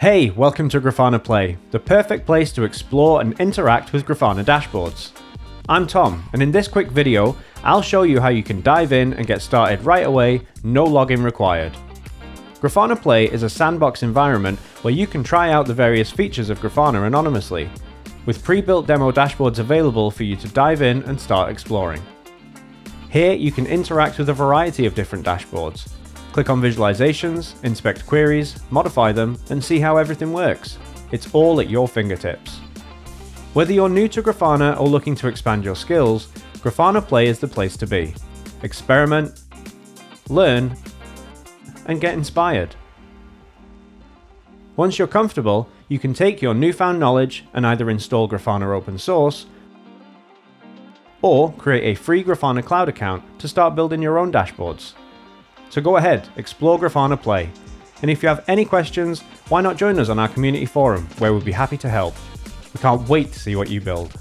Hey, welcome to Grafana Play, the perfect place to explore and interact with Grafana dashboards. I'm Tom, and in this quick video, I'll show you how you can dive in and get started right away, no login required. Grafana Play is a sandbox environment where you can try out the various features of Grafana anonymously, with pre-built demo dashboards available for you to dive in and start exploring. Here you can interact with a variety of different dashboards. Click on visualizations, inspect queries, modify them, and see how everything works. It's all at your fingertips. Whether you're new to Grafana or looking to expand your skills, Grafana Play is the place to be. Experiment, learn, and get inspired. Once you're comfortable, you can take your newfound knowledge and either install Grafana open source or create a free Grafana Cloud account to start building your own dashboards. So go ahead, explore Grafana Play. And if you have any questions, why not join us on our community forum where we'll be happy to help. We can't wait to see what you build.